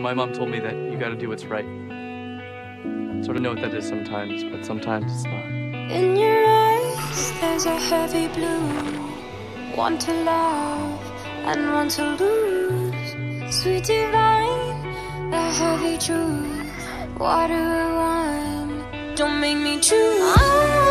My mom told me that you gotta do what's right. Sort of know what that is sometimes, but sometimes it's not. In your eyes, there's a heavy blue. One to love and one to lose. Sweet divine, the heavy truth. Water wine, don't make me choose.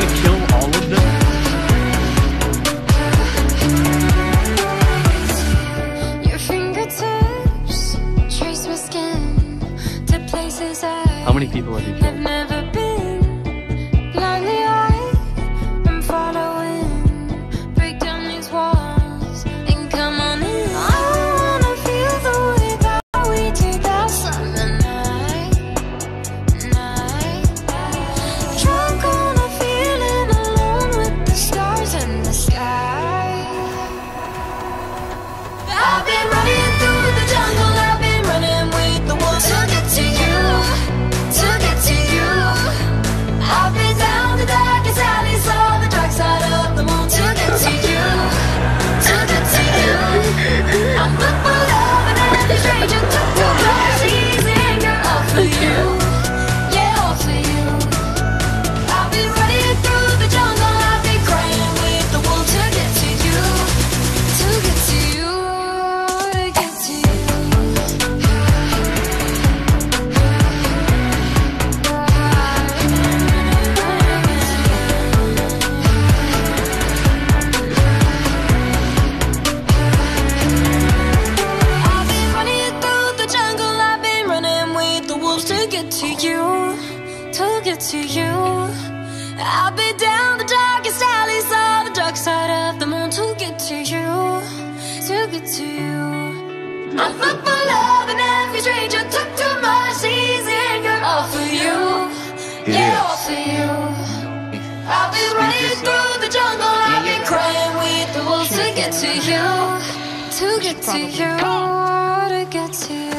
Gonna kill all of them? Your fingertips trace my skin to places I How many people have you have killed? Wolves to get to you, to get to you. I've been down the darkest alleys, saw the dark side of the moon to get to you, to get to you. I'm up for love and every stranger took too much easy anger all for you, yeah, all for you. I've been running through the jungle, I've been crying with the wolves to get to you, to get to you.